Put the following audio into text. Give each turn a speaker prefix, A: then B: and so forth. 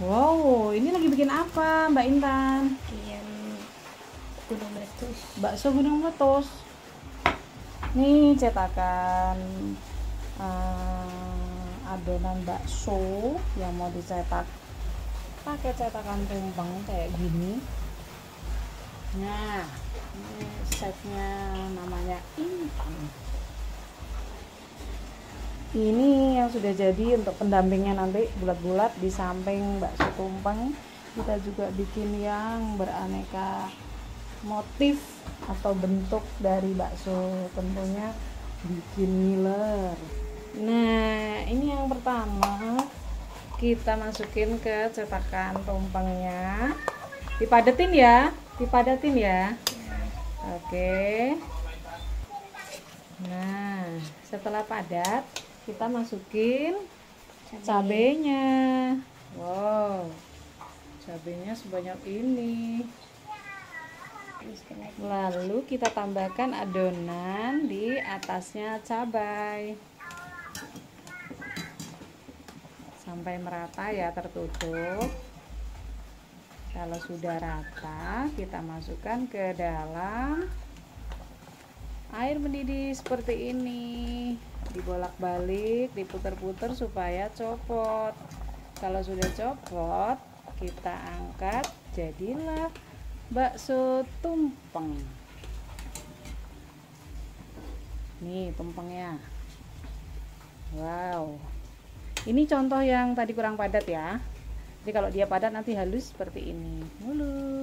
A: Wow, ini lagi bikin apa Mbak Intan?
B: Bikin gunung meletus.
A: Bakso gunung meletus. Nih cetakan eh, adonan bakso yang mau dicetak pakai cetakan tumpeng kayak gini. Nah, ini setnya namanya Intan. Ini yang sudah jadi untuk pendampingnya nanti bulat-bulat di samping bakso tumpeng. Kita juga bikin yang beraneka motif atau bentuk dari bakso tentunya bikin ngiler. Nah, ini yang pertama kita masukin ke cetakan tumpengnya. Dipadetin ya, dipadatin ya. Oke. Nah, setelah padat, kita masukin cabenya. Wow. Cabenya sebanyak ini. Lalu kita tambahkan adonan di atasnya cabai. Sampai merata ya tertutup. Kalau sudah rata, kita masukkan ke dalam air mendidih seperti ini. Dibolak-balik, diputar-putar supaya copot. Kalau sudah copot, kita angkat, jadilah bakso tumpeng. Nih tumpengnya. Wow. Ini contoh yang tadi kurang padat ya. Jadi kalau dia padat nanti halus seperti ini. Mulus.